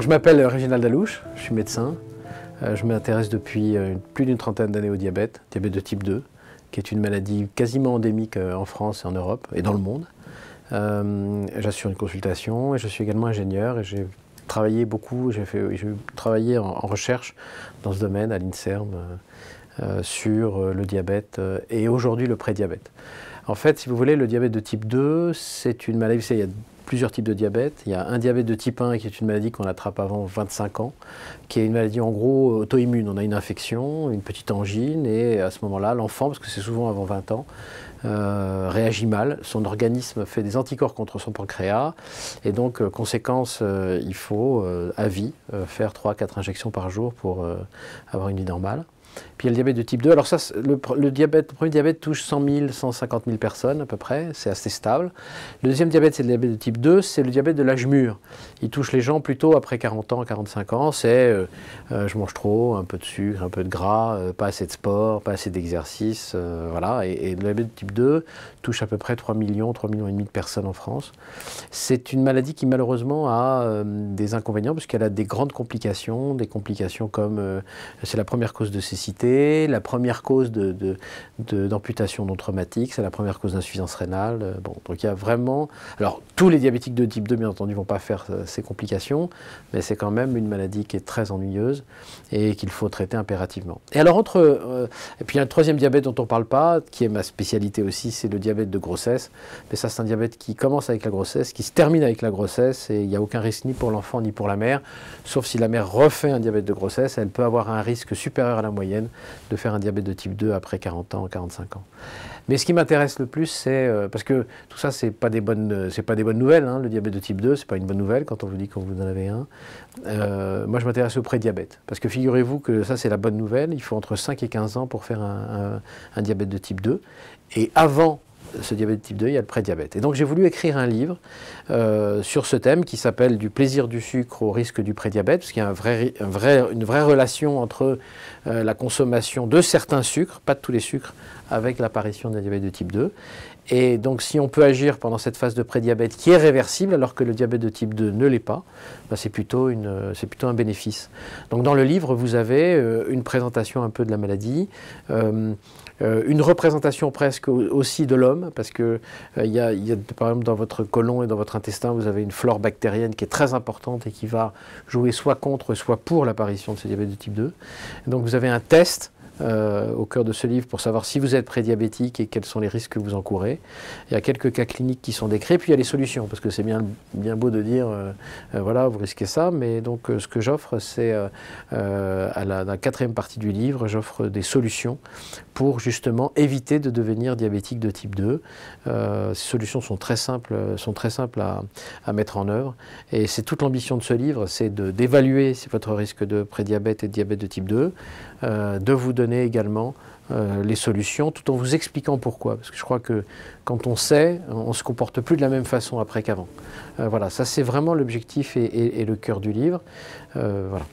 Je m'appelle Réginald Dalouche, je suis médecin. Euh, je m'intéresse depuis euh, plus d'une trentaine d'années au diabète, diabète de type 2, qui est une maladie quasiment endémique euh, en France et en Europe et dans le monde. J'assure une consultation et je suis également ingénieur et j'ai travaillé beaucoup, j'ai travaillé en, recherche dans ce domaine à l'INSERM sur le diabète et aujourd'hui le prédiabète. En fait, si vous voulez, le diabète de type 2, c'est une maladie, il y a plusieurs types de diabète. Il y a un diabète de type 1 qui est une maladie qu'on attrape avant 25 ans, qui est une maladie en gros auto-immune. On a une infection, une petite angine, et à ce moment-là, l'enfant, parce que c'est souvent avant 20 ans, euh, réagit mal. Son organisme fait des anticorps contre son pancréas, et donc, euh, conséquence, euh, il faut à vie faire 3-4 injections par jour pour avoir une vie normale. Puis il y a le diabète de type 2. Alors ça, le, diabète, premier diabète touche 100 000, 150 000 personnes à peu près, c'est assez stable. Le deuxième diabète, c'est le diabète de type 2, c'est le diabète de l'âge mûr. Il touche les gens plutôt après 40 ans, 45 ans. C'est euh, euh, je mange trop, un peu de sucre, un peu de gras, euh, pas assez de sport, pas assez d'exercice, voilà. Et, le diabète de type 2 touche à peu près 3 millions, 3 millions et demi de personnes en France. C'est une maladie qui malheureusement a des inconvénients parce qu'elle a des grandes complications, des complications comme c'est la première cause de cécité la première cause d'amputation non traumatique, c'est la première cause d'insuffisance rénale. Euh, donc il y a vraiment. Alors, tous les diabétiques de type 2, bien entendu, ne vont pas faire euh, ces complications, mais c'est quand même une maladie qui est très ennuyeuse et qu'il faut traiter impérativement. Et alors, entre. Euh, et puis, il y a un troisième diabète dont on ne parle pas, qui est ma spécialité aussi, c'est le diabète de grossesse. Mais ça, c'est un diabète qui commence avec la grossesse, qui se termine avec la grossesse, et il n'y a aucun risque ni pour l'enfant ni pour la mère, sauf si la mère refait un diabète de grossesse, elle peut avoir un risque supérieur à la moyenne de faire un diabète de type 2 après 40 ans, 45 ans. Mais ce qui m'intéresse le plus, c'est euh, parce que tout ça, c'est pas pas des bonnes nouvelles. Hein, le diabète de type 2, c'est pas une bonne nouvelle quand on vous dit qu'on vous en avez un. Euh, moi, je m'intéresse au prédiabète, parce que figurez-vous que ça, c'est la bonne nouvelle. Il faut entre 5 et 15 ans pour faire un diabète de type 2, et avant ce diabète type 2, il y a le prédiabète. Et donc j'ai voulu écrire un livre euh, sur ce thème qui s'appelle Du plaisir du sucre au risque du prédiabète, parce qu'il y a une vraie relation entre euh, la consommation de certains sucres, pas de tous les sucres, avec l'apparition d'un diabète de type 2. Et donc si on peut agir pendant cette phase de prédiabète qui est réversible alors que le diabète de type 2 ne l'est pas, ben, c'est plutôt, un bénéfice. Donc dans le livre, vous avez euh, une présentation un peu de la maladie, euh, une représentation presque aussi de l'homme, parce que euh, il y, a, par exemple dans votre côlon et dans votre intestin, vous avez une flore bactérienne qui est très importante et qui va jouer soit contre, soit pour l'apparition de ce diabète de type 2. Donc vous avez un test euh, au cœur de ce livre pour savoir si vous êtes prédiabétique et quels sont les risques que vous encourez. Il y a quelques cas cliniques qui sont décrits, puis il y a les solutions, parce que c'est bien, beau de dire, euh, euh, voilà, vous risquez ça, mais donc ce que j'offre, c'est à la, quatrième partie du livre, j'offre des solutions pour justement éviter de devenir diabétique de type 2. ces solutions sont très simples, sont très simples à, à mettre en œuvre, et c'est toute l'ambition de ce livre, c'est d'évaluer votre risque de prédiabète et de diabète de type 2, de vous donner également euh, les solutions, tout en vous expliquant pourquoi. Parce que je crois que quand on sait, on se comporte plus de la même façon après qu'avant. Euh, voilà, ça c'est vraiment l'objectif et, le cœur du livre. Euh, voilà.